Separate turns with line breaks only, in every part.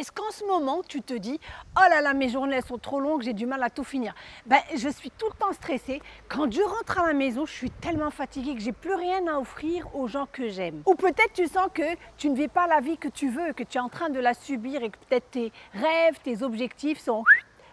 Est-ce qu'en ce moment, tu te dis Oh là là, mes journées sont trop longues, j'ai du mal à tout finir? Ben, Je suis tout le temps stressée. Quand je rentre à la maison, je suis tellement fatiguée que j'ai plus rien à offrir aux gens que j'aime. Ou peut-être tu sens que tu ne vis pas la vie que tu veux, que tu es en train de la subir et que peut-être tes rêves, tes objectifs sont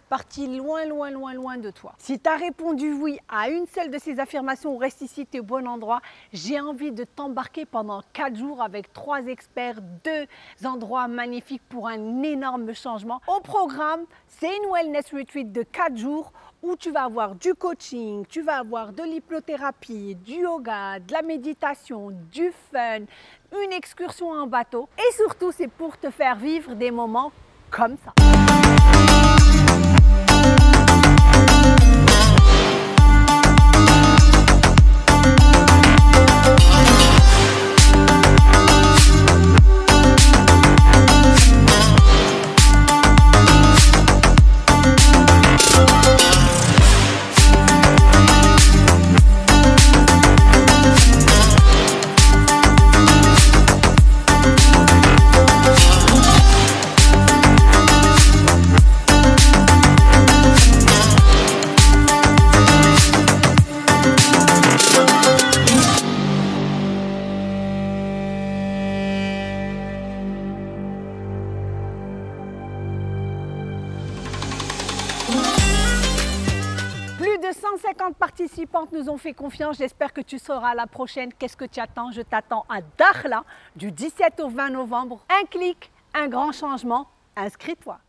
parti loin, loin, loin, loin de toi. Si tu as répondu oui à une seule de ces affirmations reste ici, tu es au bon endroit, j'ai envie de t'embarquer pendant quatre jours avec trois experts, deux endroits magnifiques pour un énorme changement. Au programme, c'est une wellness retreat de quatre jours où tu vas avoir du coaching, tu vas avoir de l'hypnothérapie, du yoga, de la méditation, du fun, une excursion en bateau et surtout c'est pour te faire vivre des moments comme ça. De 150 participantes nous ont fait confiance. J'espère que tu seras la prochaine. Qu'est-ce que tu attends? Je t'attends à Dakhla du 17 au 20 novembre. Un clic, un grand changement. Inscris-toi.